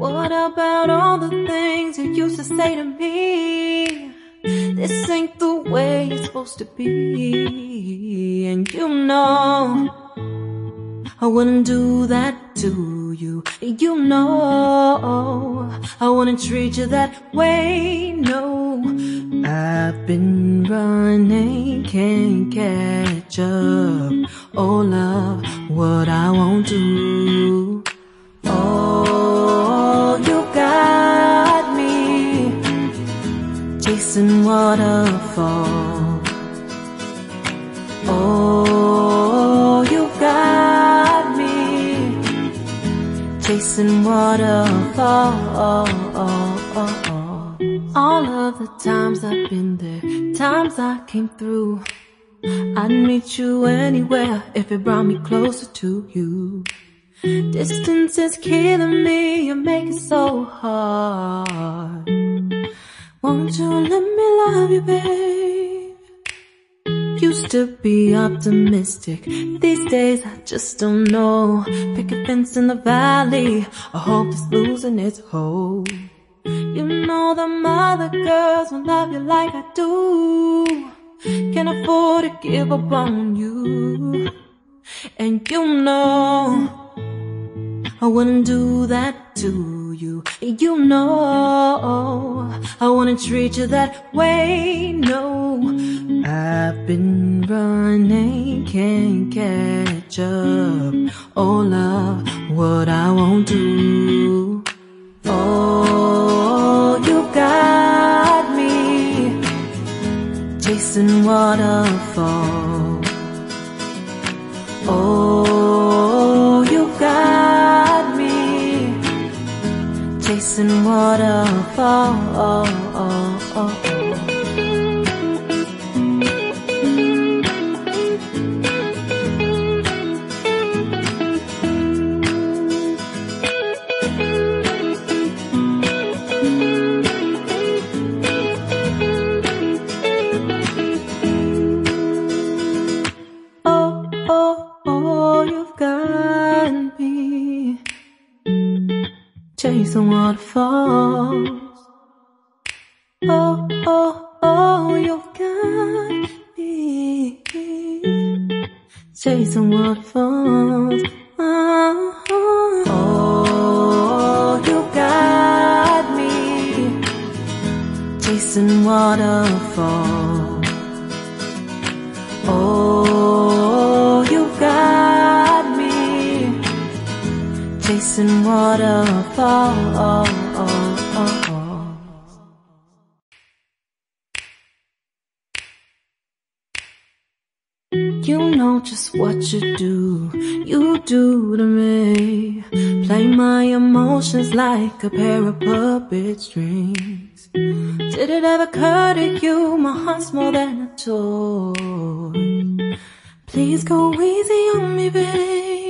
What about all the things you used to say to me? This ain't the way it's supposed to be. And you know, I wouldn't do that to you. You know, I wouldn't treat you that way. No, I've been running, can't catch up. Oh, love, what I won't do. Chasing waterfall. Oh, you got me chasing waterfall. All of the times I've been there, times I came through. I'd meet you anywhere if it brought me closer to you. Distance is killing me, you make it so hard. Won't you let me love you, babe? Used to be optimistic, these days I just don't know. Pick a fence in the valley, I hope it's losing its hold. You know the mother girls won't love you like I do. Can't afford to give up on you. And you know I wouldn't do that to you. You know I wouldn't treat you that way. No, I've been running, can't catch up. Oh love, what I won't do. Oh, you got me chasing waterfall. Oh, waterfall. Chasing waterfalls. Oh, oh, oh, you've got me chasing waterfalls. Oh, oh, oh you got me chasing waterfalls. Uh-huh. Oh, chasing waterfalls. You know just what you do, you do to me. Play my emotions like a pair of puppet strings. Did it ever occur to you my heart's more than a toy? Please go easy on me, babe.